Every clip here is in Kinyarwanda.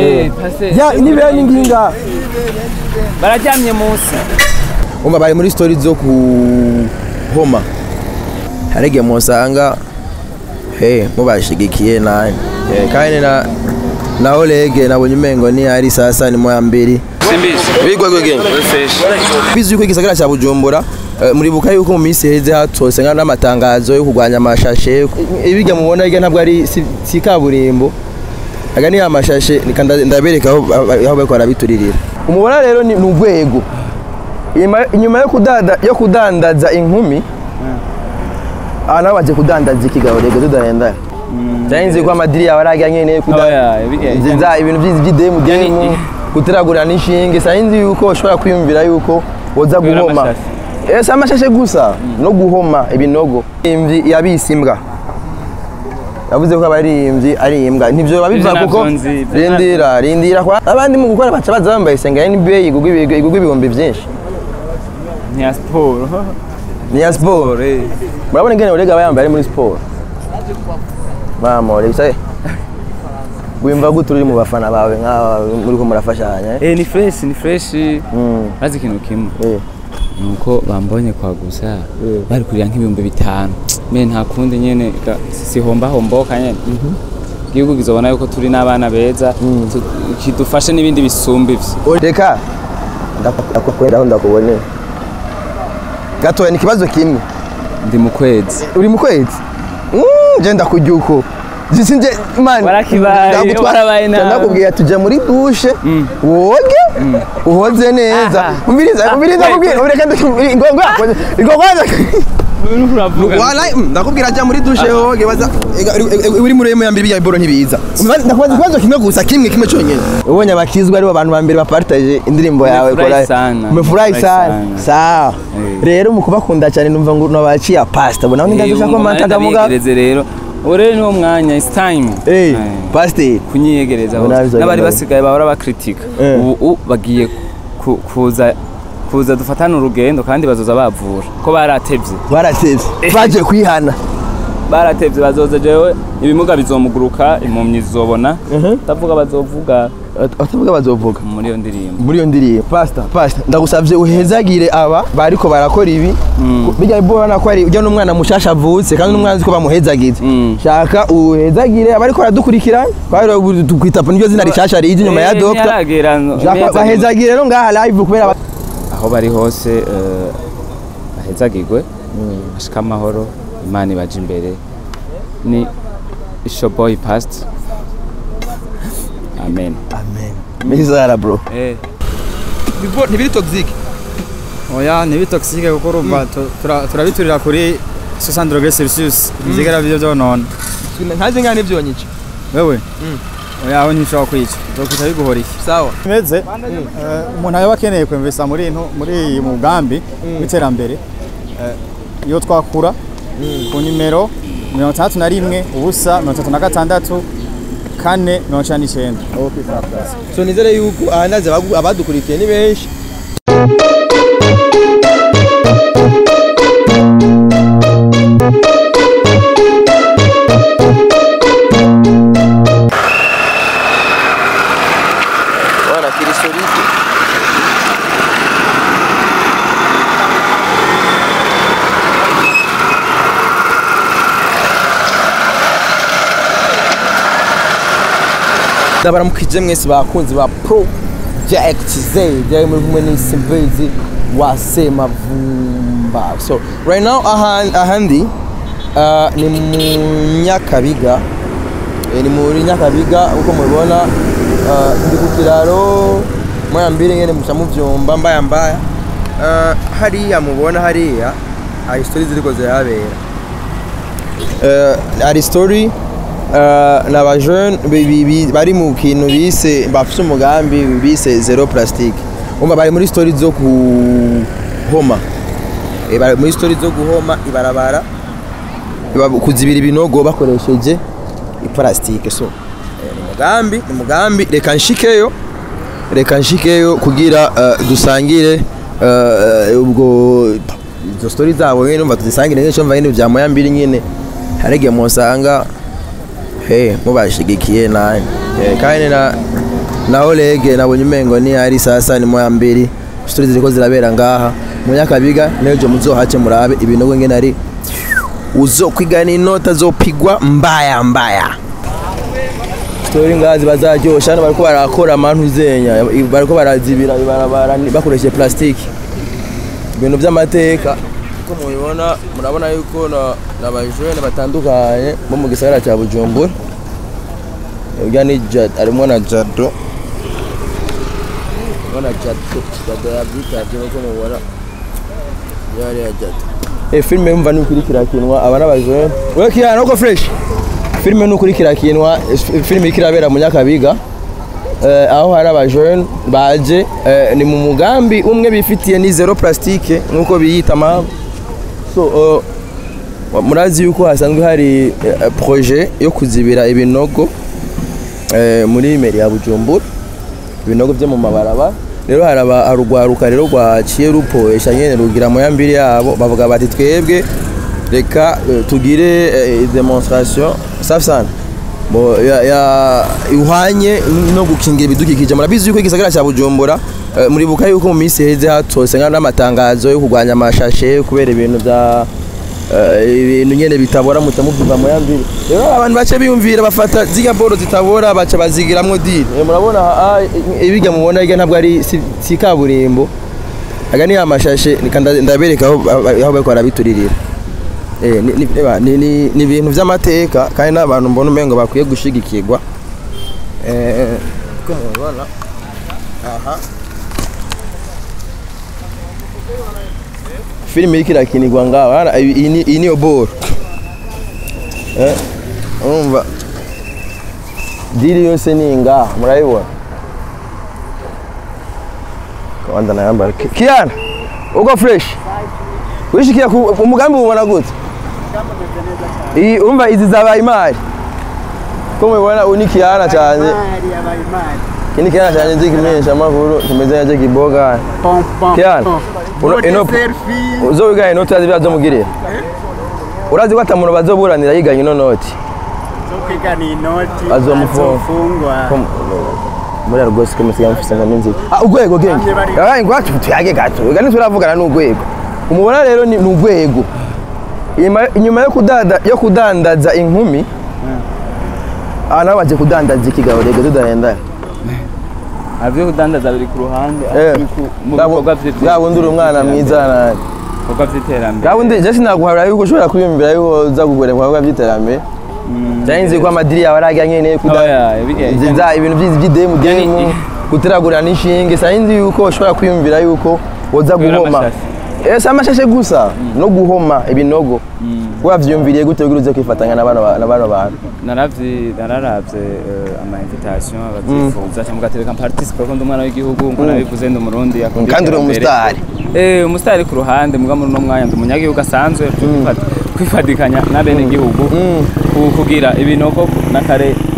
Eh, pasteur. ya nibera ninginga bararyamye munsi. Umva bari muri story zo kuhoma hari igihe musanga he mubashigikiye nani Eh, kandi na na Olege nabonye umengo ni ari ni mbili simbizi. Bigwa gwege fresh. Bizi yuko igisagara cya Bujumbura. Eh, muribuka yuko mu minsi heze hatose nka n'amatangazo yo kurwanya amashashe. Ibijya mubona hirya ntabwo ari si kaburimbo. Aga ni amashashe ndabereka aho bariko barabituririra. Umubona rero ni urwego. Inyuma- yo kudada yo kudandaza inkumi aha naho baje kudandaza ikigabo rego tudahendana. Nzi ko amadiri yawe arajya nyene Oya, kudandaza ibintu by'izi by'idemu demu Yani- guteragura n'ishinge sinzi yuko ushobora kwiyumvira yuko woza guhoma. ese amashashe gusa no guhoma ibinogo. Imvi yabise imbwa. Yavuze ko abaririmbyi ari imbwa. Ntibyo biba biva kuko rindira rindira kwa abandi mu gukora baca baza bambaye isenga NBA igugwa ibi- igugwa ibihumbi byinshi. Ntiya siporo. Ni ya siporo murabona ingene urega aba yambaye ari muri siporo? Mama urega wimva gute uri mu bafana bawe? Nk'aba muri ko murafashanya eh? eh ni fresh ni fresh. Mm, maze ikintu kimwe. Eh. Nuko bambonye kwa gusa Eh. bari kurira nk'ibihumbi bitanu. Me nta kundi nyene ga- sihomba homboka nyene igihugu kizobona yuko turi n'abana beza tu- kidufashe n'ibindi bisumba ivyo. Reka ndakukwenda ndakubone gatoya ni ikibazo kimwe. Ndi mu kwezi. Uri mu kwezi? Mm, je ndakujya uko. Man Warakibaye, ndagutwara- ndakubwira tujya muri dushe Mm. woge? Uhoze neza. Umviriza umviriza Wait, kubwira ureka uravuga Wala ndakubwira jya muri dushe woge baza ega, uri- uri- uri muri emu ya mbere bijya boro ntibiza. Ndakubaza ikibazo kimwe gusa kimwe kimwe cyonyine ubonye abakizwa ari bo bantu ba mbere bapartaje indirimbo yawe Umefurahi sana, sawa. Eh. rero mu kubakunda cyane numva ngo nabaciye pasta bona ndabisha ko manta ndamugereze rero. Ubu rero niwo mwanya it's time. Eh Eh. pastor. Kunyiyegereza n'abari basigaye bahora bakritika. Eh. ubu bagiye ku- kuza kuza dufatane urugendo kandi bazoza bavura ko baratevye baratevye baje kwihana. Baratevye bazoza jewe. Ibimuga bizomuguruka impumyi zizobona. Ndavuga bazovuga. Atavuga bazovuga muri iyo ndirimbo. Muri iyo ndirimbo. Pastor pastor ndagusavye uhezagire aba bariko barakora ibi. Bijya mbona ko ari ujya n'umwana mushasha avutse kandi n'umwana uzi ko bamuhezagize Mm. shaka uhezagire abariko baradukurikirana kwari tukwita niryo zina rishasha rije inyuma ya Eh, neza- bahezagire rero ngaha live kubera aho bari hose eh, bahezagirwe. Bashika amahoro imana ibaje imbere. Ni ishoboy past. Amen. Amen. Mizara bro. Eh. nibiri toxic. Oya ntibitoxike kuko urumva tu- tura- turabiturira kuri 60 degrees celsius. Bizigera byo byonona ntazi ngane byonyice wewe? Oya aho ntishobora kwica? Uzokwica biguhora iki sawa meze eh, umuntu aba akeneye kwemvisa muri into muri iyi mugambi w'iterambere. Eh, iyo twakura ku nimero mirongo itandatu na rimwe ubusa mirongo itatu na gatandatu kane icenda n'icenda so nizere yuko abagu- abadukurikiye ni benshi. Ndabaramukije mwese bakunzi ba project z byari muri kumwe n'isimbizi wa semavumba. So right now aha- ahandi uh, ni mu nyakabiga. Eh, ni muri nyakabiga uko mubibona uh, ndi ku kiraro moya mbiri ngene muca muvyumva mbaya mbaya. Uh, hariya mubona hariya hari story ziriko zirahabera uh, hari story bi- bi- bi- bari mu kintu bise bafise umugambi bise zero umva bari muri story zo kuhoma Eh, bari muri story zo guhoma ibarabara ba- kuzibira ibinogo bakoresheje iparasitike so eh, ni umugambi ni umugambi reka nshikeyo reka nshikeyo kugira dusangire ubwo izo story zabo nyine umva tuzisangire nk'icyo mva nyine bya moya mbiri nyine hari igihe musanga mubashigikiye nani Eh, kandi na naho rege nabonye umengo ni ari sasa ni moya mbiri story ziriko zirabera ngaha. Munyakabiga nejo muzohace murabe ibinogo ngene ari uzokwiga n'inota zopigwa mbaya mbaya. Story ngaha ziba zaryoshe hano bariko barakora amantu zenya bariko barazibira ibarabara bakoresheje plastiki ibintu by'amateka. Uko mubibona murabona yuko na- n'abajene batandukanye bo mu gisagara cya bujumbura. Ni harimo na jado. Na jado yabyitabye nk'uko mubona yari ya jado. Eh, filime yumva ni ukuri kirakinwa aba n'abajene we kiyana uko fresh? Filime ni ukuri kirakinwa filime iriko irabera mu nyakabiga eh, aho hari abajene baje eh, ni mu mugambi umwe bifitiye ni zero plastique nk'uko biyita uh, murazi yuko hasanzwe hari eh, projet yo kuzibira ibinogo eh, muri meri ya bujumbura. Ibinogo byo mu mabarabara rero hari urwaruka rero rwaciye rupoesha nyene rugira moya mbiri yabo. Bavuga bati twebwe reka eh, tugire demonstration safi sana. Ihwanye no gukingira ibidukikije. Murabizi yuko igisagara cya bujumbura muribuka yuko mu minsi heze hatose n'amatangazo yo kurwanya amashashe kubera ibintu bya eh, ibintu nyene bitabora muca muvuga mu yambiri rero abantu bace biyumvira bafata zirya boro zitabora baca bazigiramwo diri Eh, murabona ah, ibirya mubona irya ntabwo ari si- kaburimbo aga ni amashashe ndabereka aho bariko barabituririra Eh, ni- ibintu by'amateka kandi n'abantu mbona umengo bakwiye gushigikirwa Eh, uko mubibona aha filime iriko irakinirwa ngaho iyi iyi ni- iyi niyo boro Eh, urumva diri yose ni ngaha murayibona kabanda nayambara Ki- kiyana uko fresh? Wishikiye ku umugambi ubona gute umva izi zabaye imari ko mubibona uyu ni kiyana cyane kini kiyana cyane nzi kimenyesha amakuru kimeze nka Jackie Boga. Kiana, ino- uzowiga inoti urazi bazomugirira urazi ko atamuntu bazoburanira yiganye ino noti. Azomufungwa. Muri rwose ko musiga mufise ngo minzi ah ugwego genge yabaye ngo atu tuyage gato. Ega ntituravugana n'ugwego. Umubona rero ni ugwego. Inyuma yo kudada yo kudandaza inkumi ah nawe baje kudandaza ikigabo rege tudahendana avyo kudandaza biri ku ruhande Eh, bwa bundi uri umwana mwiza ibikorwa vy'iterambere bwa bundi je sinaguhabura yuko ushobora kwiyumvira yuko uza kugura mu bikorwa by'iterambere cyane nzi ko amadiri yawe arajya nyene kuda Oya, ibigiye- nziza ibintu by'idemu demu guteragura n'inshinge cyane nzi yuko ushobora kwiyumvira yuko woza guhoma. Si amashashe gusa. No guhoma ibinogo wavyumviriye gute kugira uze kwifatanya na na bano bantu naravye nararavye eh, ama invitation abavyifuza cyangwa gatereka participe ko ndi umwana w'igihugu nko nabivuze ndi umurundi kandi uri iterambere. umusitari eh umusitari ku ruhande muga muri uno mwanya. Ndi umunyagihugu asanzwe kwifatikanya n'abene gihugu ku- kugira ibinogo na kare biratwononera ibintu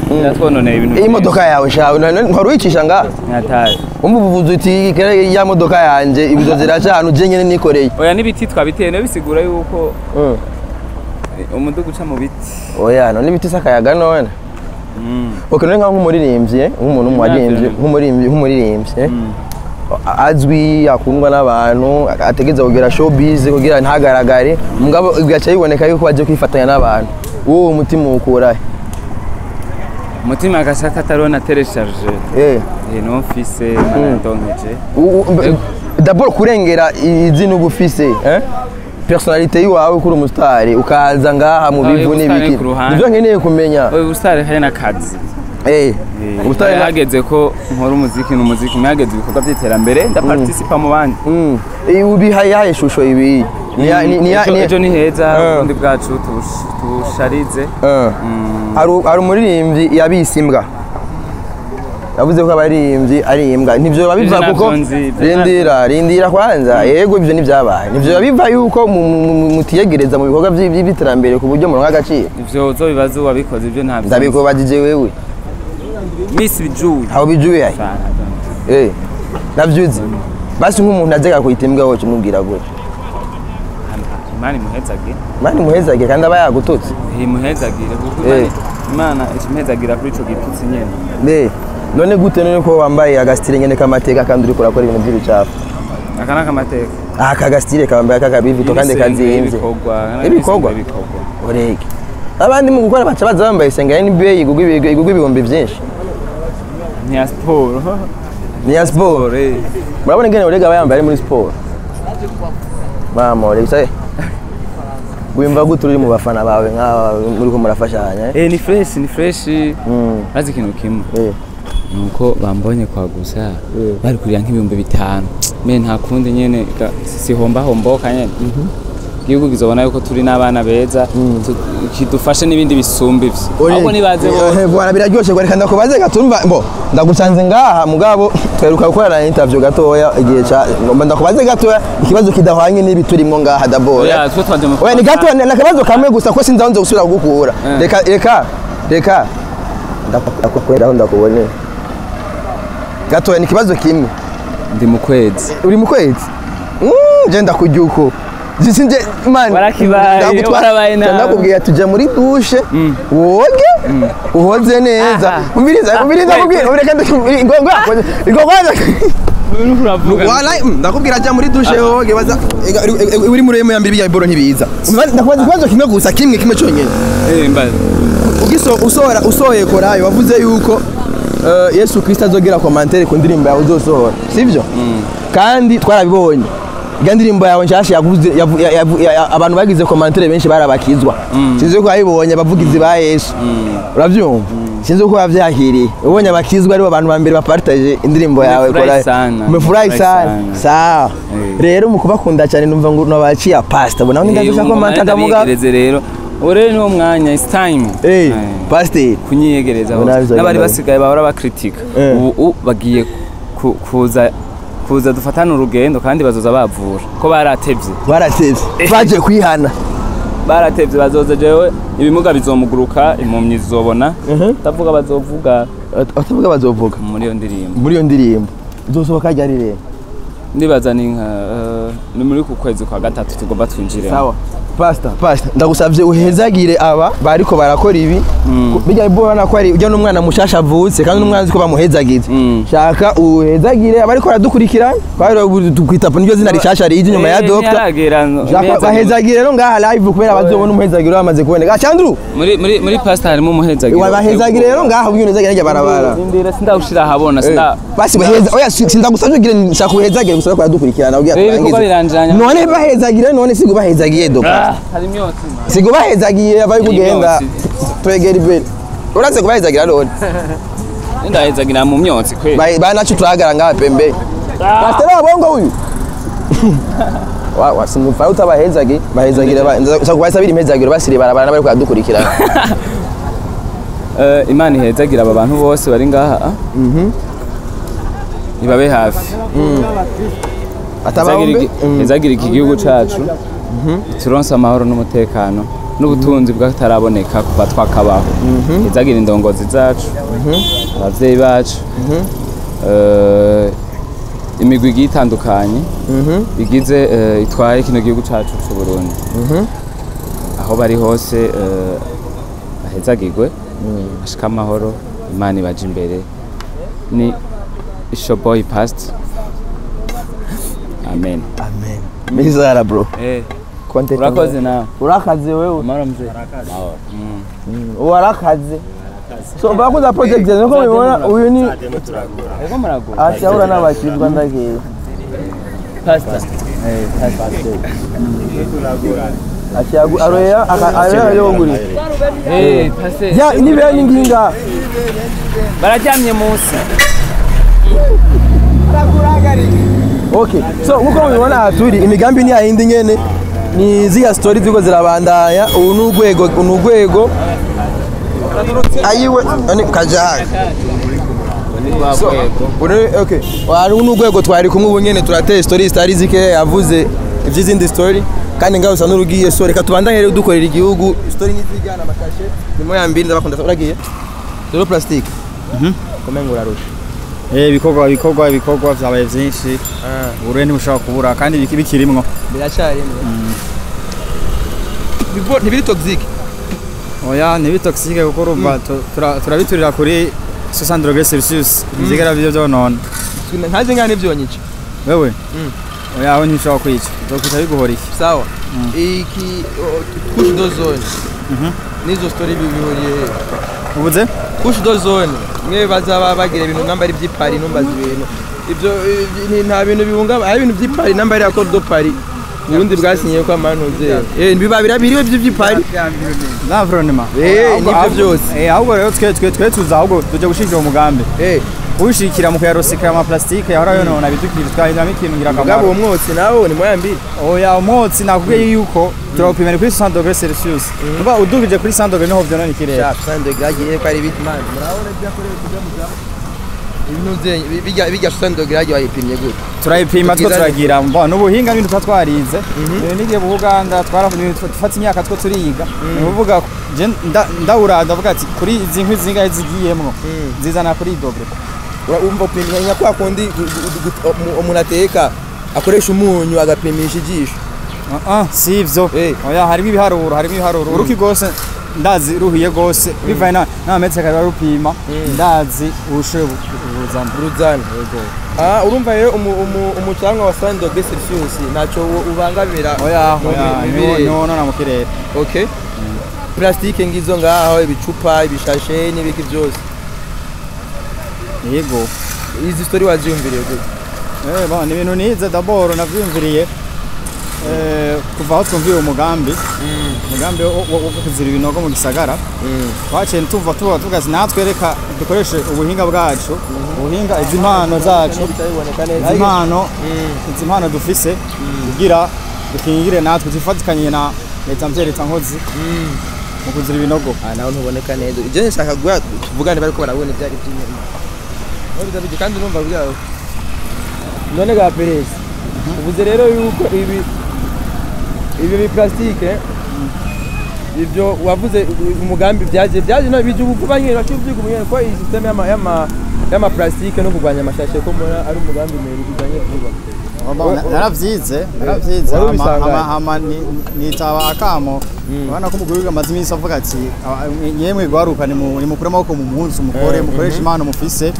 iyi modoka yawe shawe ntwari uyicisha ngaha nyataye umva ubuvuzi uti ya modoka yanje ibizo ziraca ahantu je nyene nikoreye. Oya n'ibiti twabiteye na yo bisigura yuko Mm. eh, umuduga uca mu biti. Oya none ibiti sakayaga none. Ok none nka nk'umuririmbyi eh, nk'umuntu w'umuririmbyi eh, a- azwi akundwa n'abantu ategeza kugira showbiz kugira ntagaragare mugabo bigaca biboneka yuko baje kwifatanya n'abantu. Wowe umutima ukurahe umutima agashaka atariho na telecharge eh. Eh, no mfise u- mbe- d'abord kurengera izina uba ufise eh? personalite yiwawe kuri umusitari ukaza ngaha mu bivu n'ibiki. nivyo nkeneye kumenya. Ubusitari hari n'akazi eh ubusitari hageze ko nkora umuziki ni umuziki hageze ibikorwa by'iterambere ndaparticipa mu bandi. Mm. Eh, ubiha yahe shusho ibi. Ni ya- ni- ni ya- Ejo- ni- heza Ah. ubundi bwacu tubush- tubusharize. Ah. Hari- hari umuririmbyi yabise imbwa. Yavuze ko abaririmbyi ari imbwa. Nivyo babiva Ivyo kuko rindira rindira kwanza. Yego ivyo nivyabaye. Nivyo biva yuko mu- mu- mu- mutiyegereza mu bikorwa vy'iterambere ku buryo muronka agaciro. Ivyo uzobibaza uwabikoze ivyo ntabyo ndabikubajije wewe. Miss bijuye aho bijuye ahe eh. Navyuzi. Basi nk'umuntu ajyaga kuhita imbwa woca umubwira gutya. Imana imuhezagire. Mani muhezage kandi aba yagututse. Imuhezagire. Kuko Eh. Imana- imana imuhezagira kuri ico gitutsi nyene. Eh, none gute none ko wambaye agasitire nyene k'amateka kandi uriko urakora ibintu by'ibicafu aka ni akamateka aka gasitire kambaye kakabivito kandi kazimvye ibikorwa urege abandi mu gukora baca baza bambaye isenga NBA igugwa ibi- igugwa ibihumbi byinshi. Ntiya siporo. Ni ya siporo eh. murabona ingene urega aba yambaye ari muri siporo? Mama urega se wimva gute uri mu bafana bawe nk'aba muriko murafashanya eh? Eh, ni fresh ni fresh maze ikintu kimwe eh. nuko bambonye kwa gusa Eh. bari kurira nk'ibihumbi bitanu me nta kundi nyene sihomba homboka nyene igihugu kizobona yuko turi n'abana beza tu- kidufashe n'ibindi bisumba ivyo ahubwo nibaze bose Eh, bwana biraryoshe reka ndakubaze gatumva mbo ndagusanze ngaha mugabo tweruka gukorana interview gatoya igihe ca ndakubaze gatoya ikibazo kidahwanye n'ibi turimo ngaha dabora. Oya, ni gato ni akabazo kamwe gusa ko sinzi aho nza gusubira kugukura. Eh. reka reka reka. Ndakwenda aho ndakubonera gatoya ni ikibazo kimwe. Ndi mu kwezi. Uri mu kwezi? Mm, je ndakujya uko. Sisi nje man Warakibaye, ndakubwira tujya muri dushe woge? Uhoze neza. Umviriza umviriza kubwira ureka ndakubwira ngo ngo uravuga Wallahi, mm, ndakubwira ajya muri dushe woge baza uri- uri- uri muri emu ya bijya boro ntibiza. Ndakubaza ikibazo kimwe gusa kimwe kimwe cyonyine. Eh usohora usohoye korayo wavuze yuko eh, yesu kirisito azogera komantere ku ndirimbo yawe uzosohora sibyo? Kandi twarabibonye. Iyo ndirimbo yawe nshasha yavuze yavu- ya- yavu- ya- ya- abantu bagize komantere benshi barabakizwa. Sinzi ko wabibonye abavugizi ba yesu. Urabyumva sinzi ko wabyakiriye ubonye abakizwa ari bo bantu ba mbere bapartaje indirimbo yawe korayo sana. sawa. Eh. rero mu kubakunda cyane numva ngo nabaciye pasita bona undi ndazisha komanta kamuga ndabiyegereze rero. Ubu rero niwo mwanya it's time. Eh Eh. pasiteri kunyiyegereza Ubona n'abari basigaye bahora bakritika. Eh. ubu bagiye ku- kuza kuza dufatane urugendo kandi bazoza bavura. Ko baratevye? Baratevye. Baje kwihana. Baratevye bazoza jewe. Ibimuga bizomuguruka impumyi zizobona. Ndavuga bazovuga. Atavuga bazovuga. Muri iyo ndirimbo. Muri iyo ndirimbo. Uzosohoka ryari rero ndibaza ni nka eh, ni muri ku kwezi kwa gatatu tugomba twinjiremo pasita pasita ndagusabye uhezagire aba bariko barakora ibi. Bijya bibona ko ari ujya n'umwana mushasha avutse kandi n'umwana uzi ko bamuhezagize Mm. shaka uhezagire abariko baradukurikira tukwita niryo zina rishasha rije inyuma ya Eh, neza- bahezagire rero ngaha live kubera bazobona umuhezagiro wamaze kuboneka. Chandru muri pastor harimo umuhezagiro. Bahezagire rero ngaha ubwo unezagire njya barabara. Sindawushira ahabona sinda basi baheza oya si- sindagusabye ugire nshaka uhezagire. Gusa ko dukurikirana ibikorwa biranjiranya. none bahezagire none sigo bahezagiye hari imyotsi sigo bahezagiye abari kugenda. twegera imbere uraze kubahezagira none? Ndahezagira mu myotsi kweli Ba- banacu turahagara ngaha pembe pasiteri wabongo uyu? Wa wa sinufa utabahezagiye bahezagire ba- nza kubasabira impezagiro basiri barabara n'abari kudukurikirana Eh, imana ihezagira aba bantu bose bari ngaha ah? ibabe hafi izagira iki gihugu cacu. Turonse amahoro n'umutekano n'ubutunzi bw'ataraboneka kuva twakabaho izagira indongozi zacu. Abavyeyi bacu. Eh, imigwi igiye itandukanye. Igize eh, itwaye kino gihugu cacu c'u Burundi. Aho bari hose eh, bahezagirwe bashika amahoro imana ibaje imbere. Ni ishoboyi past amen. Amen. Mizara bro. Eh, Content urakoze nawe urakaze wewe. Amahoro mzee. Warakaze so bakuza project nuko mubibona uyu ni ego murago ashahura n'abakizwa ndagiye pastor. Ashagu aroya aroya yonguri eh pastor. Ya ni bene nginga bararyamye munsi okay. So nk'uko mubibona aha turi imigambi ni yayindi nyene. Ni ziya story ziko zirabandanya. Ubu ni urwego ni urwego. Ayiwe okay. Wari ni urwego twari kumwe ubu nyene. Turateye story zitari zike yavuze iby'izindi story. Kandi ngaho usa n'urugiye. So reka tubandanye rero dukorera igihugu. Story n'izijyana amakashe. Nimo ya mbiri ndabakunda uragiye? Rero plastic. Komenga urarusha Eh, ibikorwa ibikorwa ibikorwa vyabaye vyinshi. Uburuhe ntibushobora kubura kandi biki- bikirimwo. Biracyarimo ntibiri toxic oya ntibitoxike kuko urumva tura- turabiturira kuri 60 degrés celsius bizigera byo byonona ntazi ngane byonyica wewe? Mm. oya aho ntishobora kwica. Uzokwica biguhora iki? Sawa. Iki kushi do zone nizo story bihuriye ubuze kushi do zone. Mwe bazaba bagira ibintu namba ari by'ipari numbaza ibintu ibyo eh, nta bintu bihunga ari ibintu by'ipari namba ari akora do pari. Ubundi bwasinyiye ko amanuze eh biba birabiriwe by'ipari. L'environnement Eh, Ahubwo- ni byo byose. eh ahubwo rero twe twe twe tuza ahubwo tujya gushikira umugambi eh. Uwishikira mu kuyarosikira ama plastique yahora yonona bidukikije twahinduramo ikintu mugabo ngirakamaro uwo mwotsi nawo ni moyambi oya umwotsi nakubwiye yuko turawupimira kuri 60 degrés celsius kuba udugije kuri 100 degrés ni ho vyonona ikirere. Sha sande gagiye ko ari bitman murabona byakorewe kujya mu bijya sande gagiye bayipimye gute? Turayipima two turagira mbo n'ubuhinga n'ibintu tuba twarize Ibintu n'igihe mu Buganda twarafata imyaka two turiga. Ni ukuvuga ko je nda- ndawura ndavuga ati kuri izi nkwi zingahe zigiyemwo zizana kuri dobre. Urumva upimya kwa kundi umuntu ateka akoresha umunyu agapimisha ijisho. Ah, ah, si ivyo Eh. harimo ibiharuro harimo ibiharuro. Uruki rwose ndazi ruhiye rwose. Bivaye na n'amametse kare barupima ndazi ubushoye bu- buzana. Uruzana ah urumva rero umu- umu- umucanga wa sande degrés celsius ntacyo ubangamira oya mu kirere. Plastique ngizo ngaho ibicupa ibishashe n'ibiki byose. Yego. Izi story waziyumviriye gute Eh, ni ibintu nize d'abord navyumviriye eh, kuva aho twumviye umugambi umugambi wo wo- kuzira ibinogo mu gisagara. Twaciye tuva tuba tuvuga ati natwe reka dukoreshe ubuhinga bwacu ubuhinga izi mpano zacu izi mpano izi mpano dufise kugira dukingire natwe tufatikanye na leta mvye leta nkozi mu kuzira ibinogo. Ah nawe ntuboneka neza. Ibyo nshaka guha tuvugane bariko barabona ibyari by'inyuma Bije kandi numva byawe none ga perezi uvuze rero yuko ibi ibi bi plastique ibyo wavuze umugambi byaje byaje no bije ubukuba nyine bakivyiga umunye ko iyi system y'ama y'ama y'ama plastique no kurwanya amashashe ko mbona ari umugambi meri kuzanye vuba. Naravyize naravyize hama- nitaba akamo. Urabona ko umugore amaze iminsi avuga ati "Ah, yemwe gwaruka nimukure amaboko mu munsi umukore mukoresha impano mufise.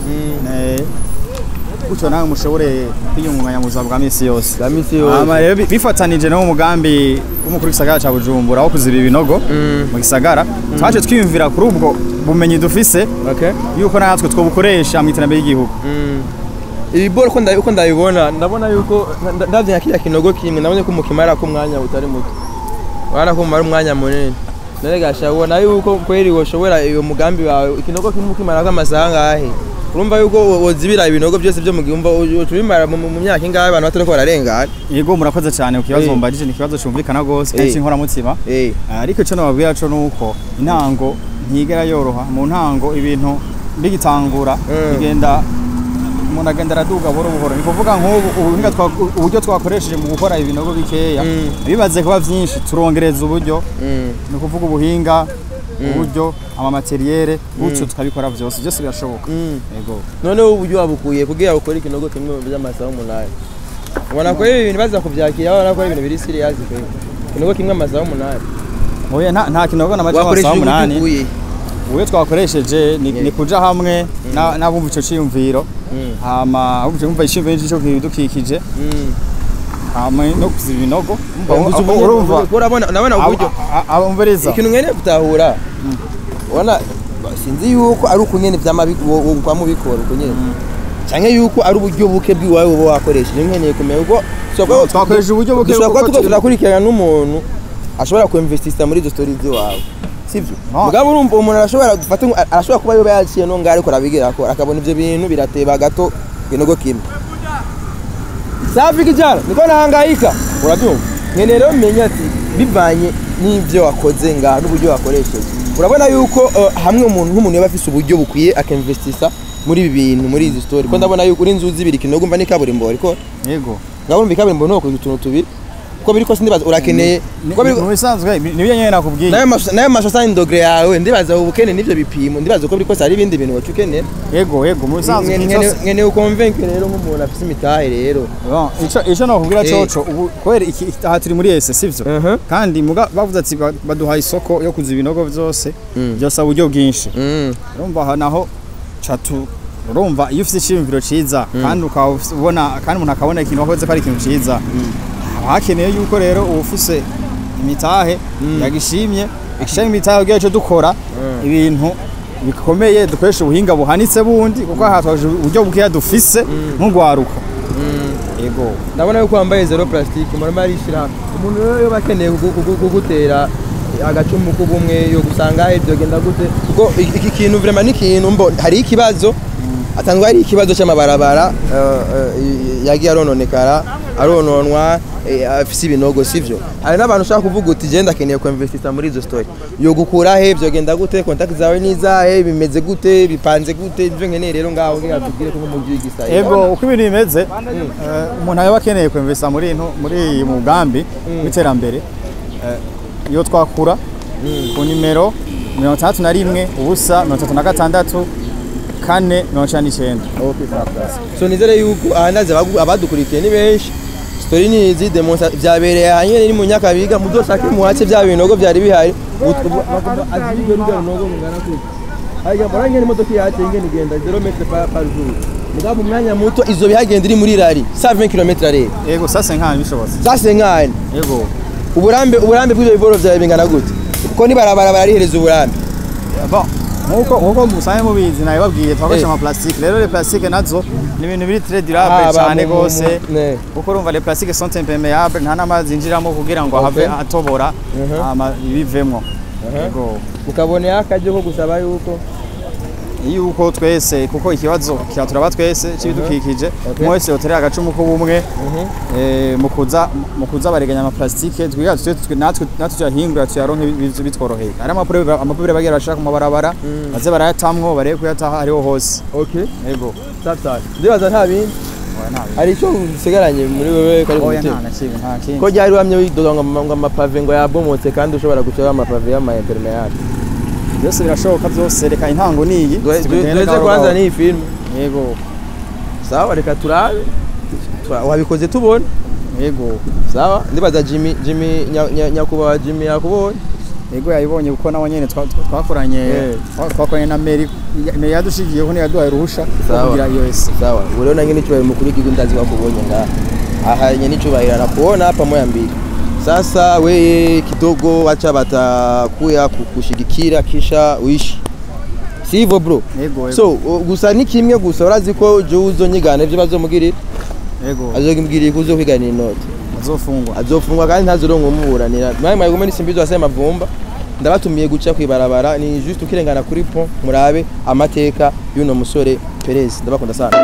Gutyo nawe mushobore kwiyungunganya mu buzima bwa misi yose. Bwa yose. Rero bifatanije no mu mugambi w'umukuru w'igisagara ca bujumbura wo kuziba ibinogo mu gisagara. Twaje twiyumvira kuri ubwo bumenyi dufise yuko natwe twobukoresha mu iterambere ry'igihugu ibi boro uko ndabi- uko ndabibona ndabona yuko nda- ndavye nka kiriya kinogo kimwe ndabona ko mukimara ko umwanya utari muto. Urabona ko mumara umwanya munini. None gasha ubona yuko kweri woshobora uyo mugambi wawe ikinogo kimwe ukimara ko amasaha angahe? Urumva yuko wo- wozibira ibinogo byose byo mu gihumba ubimara mu myaka ingahe abantu batariko bararengana? Yego murakoze cyane ku kibazo mbajije ni ikibazo cyumvikana rwose kandi cy'inkoramutima eh ariko icyo nababwira cyo ni uko intango ntigera yoroha. Mu ntango ibintu bigitangura Mm. bigenda umuntu agenda araduga buhoro buhoro. Ni kuvuga nk'ubu uburyo twakoresheje mu gukora ibinogo bikeya. Mm. bibaze kuba byinshi turongereza uburyo. Mm. ni ukuvuga ubuhinga uburyo amamateriyere gutyo tukabikora byose. Byose birashoboka. Mm. noneho uburyo wabukuye kugira ukore ikinogo kimwe by'amasaha umunani. Ubona ko ibi bintu baza kubyakira ubona ko ari ibintu biri serious pe. Ikinogo kimwe amasaha umunani. Nta kinogo na make amasaha umunani. Uburyo twakoresheje ni, kuja hamwe na- n'abumva ico ciyumviro. Mm. hama abumva bumva iciyumviro c'ico ibidukikije Mm. hama no kuziba ibinogo. Urabona ndabona uburyo. abumviriza ikintu ngene gutahura. Ubona sinzi yuko ari uko nyene vyama bi- wo- wo- kwama ubikora uko nyene canke yuko ari uburyo buke bw'iwawe woba wakoresheje. Nkeneye kumenya uko twakoresheje uburyo buke dushobora kuba turakurikirana n'umuntu ashobora kuinvestisa muri izo stories z'iwawe sivyo? No. mugabo urumva umuntu arashobora gufata arashobora kuba yoba yaciye no ngaho ariko arabigira ko akabona ivyo bintu birateba gato ikinogo kimwe. Safi kijana niko nahangayika? Urabyumva? Nkeneye rero menya ati bivanye n'ivyo wakoze ngaha n'uburyo wakoresheje. Urabona yuko uh, hamwe umuntu nk'umuntu yaba afise uburyo bukwiye akinvestisa muri ibi bintu muri izi story. Ko ndabona yuko uri inzu zibiri ikinogo mba ni kaburimbo ariko yego. Ngabumva ikaburimbo ni utuntu tubiri. Uko biri kose ndibaza urakeneye mu bisanzwe ni byo nyene nakubwiye. Nayo masho sani dogre yawe ndibaza ubu ukene n'ivyo bipimo ndibaza uko biri kose hari ibindi bintu wacu ukeneye yego yego mu bisanzwe nkeneye ukonvenke rero nk'umuntu afise imitahe rero. Ico nakubwira Eh. coco ubu kubera aha turi muri ese sivyo? Kandi bavuze ati ba- baduhaye isoko yo kuziba ibinogo Mm. byose uburyo bwinshi. Mm. urumva aha naho catu urumva iyo ufite icyiyumviro cyiza kandi ukaba ubona kandi umuntu akabona ikintu wakoze ko ari ikintu cyiza hakeneye yuko rero uba ufise imitahe yagishimye igishimye imitahe icyo dukora ibintu bikomeye dukoresha ubuhinga buhanitse bundi kuko aha twaje uburyo bukeya dufise nk'ugwaruka yego. Ndabona yuko wambaye zero plastique murimo arishyira umuntu rero yoba akeneye kugu- kugu- kugutera agacumu k'ubumwe yo gusanga ibyo genda gute. Kuko iki kintu vraiment ni ikintu mbo hari ikibazo atanzwe hari ikibazo cy'amabarabara eh, eh, yagiye arononekara. Arononwa eh, afise ibinogo sivyo hari n'abantu ushaka kuvuga uti je ndakeneye kuinvestisa muri izo story. Yo gukura he byo genda gute contact zawe nizahe bimeze gute bipanze gute ivyo nkeneye rero ngaho ngira tubwire ko mu gihe gisa ego uko ibintu bimeze eh, umuntu yaba akeneye kwemvesa muri intu- muri iyi mugambi w'iterambere eh, iyo twakura ku nimero mirongo itandatu na rimwe ubusa mirongo itatu na gatandatu kane mirongo icyenda n'icyenda so nizere yuko ahandaze abagu- abadukurikiye ni benshi story ni izi demonsa byabereye hanyine ni mu nyakabiga mudoshake muhace bya binogo byari bihari azibyo rujya runogo mungana gute hajya murange ni modoka yacu ingene igenda 0 metre par jour mugabo mu mwanya muto izo bihagenda iri muri rari 120 km rare yego sasa nk'ahantu bishobotse zase nkani yego uburambe uburambe bw'ibyo biboro byawe bingana gute kuko ni barabara bararihereza uburambe bon nk'uko musanzwe mubizi nabibabwiye twakoresha Eh. amaplastique. Rero les plastiques na zo ni ibintu biri très durable Haba cyane gose ne. kuko urumva les plastiques sont imperméables nta n'amazi yinjiramo kugira ngo Okay. atobora ibivemwo yego. Mukaboneye akaryo ko gusaba yuko? Yuko twese kuko ikibazo kiraturaba twese c'ibidukikije Okay. umwe wese yoterera agacumu k'ubumwe eh, mu kuza bareganya twe- natwe tuyahingura tuyaronke bi- bi- bitworoheye. Ari amapure amapure bagira bashaka mu mabarabara baze barayatamwo barebe kuyataha ariho hose. Yego ndibaza nta bindi. Hari icyo usigaranye muri wewe kari oya umutima ko ryari wamye widoga ngo ama- ngo amapave ngo yabomotse kandi ushobora gucaho amapave y'ama impermeable byose birashoboka byose reka intango niyi duheze kwanza ni n'iyi filime yego. Sawa reka turabe. Tura- wabikoze tubone. Yego. Sawa? Ndibaza jimmy jimmy nya- nya- nyakubahwa jimmy yakubonye. Yego yayibonye kuko nawe nyene twa- twa- twakoranye twa- twakoranye na meri yadushigiyeho ntiyaduhaye uruhusha rwo kugira iyo ese sawa ubu rero nange n'icyubahiro mukuru w'igihugu ndazi wakubonye ngaha. Aha nye n'icyubahiro anakuona hapa moya mbili sasa weye kidogo wacha batakuya kukushigikira kisha uishi. Si hivyo bro? Yego so gusa ni kimwe gusa urazi ko je uzonyigana ivyo bazomugirira yego azomugirira ko uzokwiganira inoti azofungwa azofungwa kandi ntazoronka umuburanira mwaye mwayigume nisimbizo wasema mavumba ndabatumiye guca kwibarabara ni juste ukirengana kuri pont murabe amateka y'uno musore Perez. Ndabakunda sana.